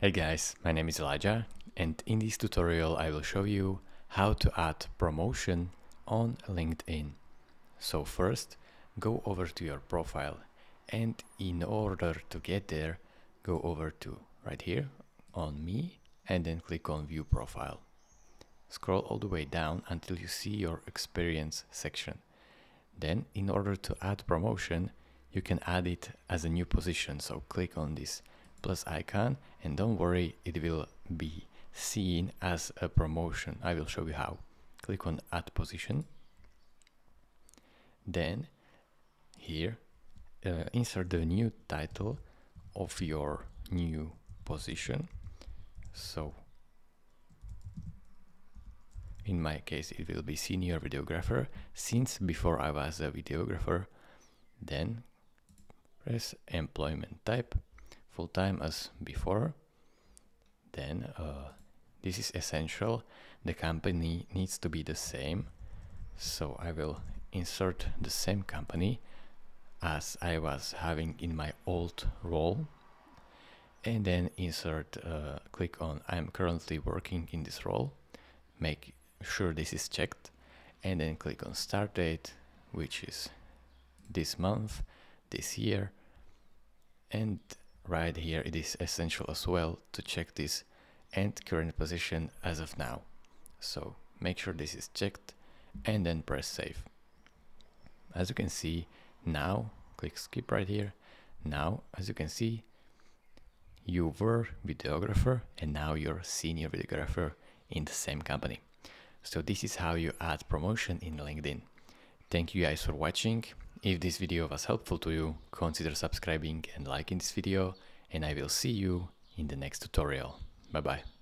Hey guys, my name is Elijah and in this tutorial I will show you how to add promotion on LinkedIn. So first, go over to your profile and in order to get there, go over to right here on me and then click on view profile. Scroll all the way down until you see your experience section. Then in order to add promotion, you can add it as a new position. So click on this plus icon and don't worry, it will be seen as a promotion. I will show you how. Click on add position. Then here, uh, insert the new title of your new position. So in my case, it will be senior videographer since before I was a videographer. Then press employment type full-time as before then uh, this is essential. The company needs to be the same so I will insert the same company as I was having in my old role and then insert uh, click on I'm currently working in this role make sure this is checked and then click on start date which is this month this year and right here. It is essential as well to check this and current position as of now. So make sure this is checked and then press save. As you can see now click skip right here. Now as you can see you were videographer and now you're senior videographer in the same company. So this is how you add promotion in linkedin. Thank you guys for watching if this video was helpful to you, consider subscribing and liking this video and I will see you in the next tutorial. Bye bye.